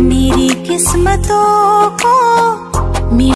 मेरी किस्मतों को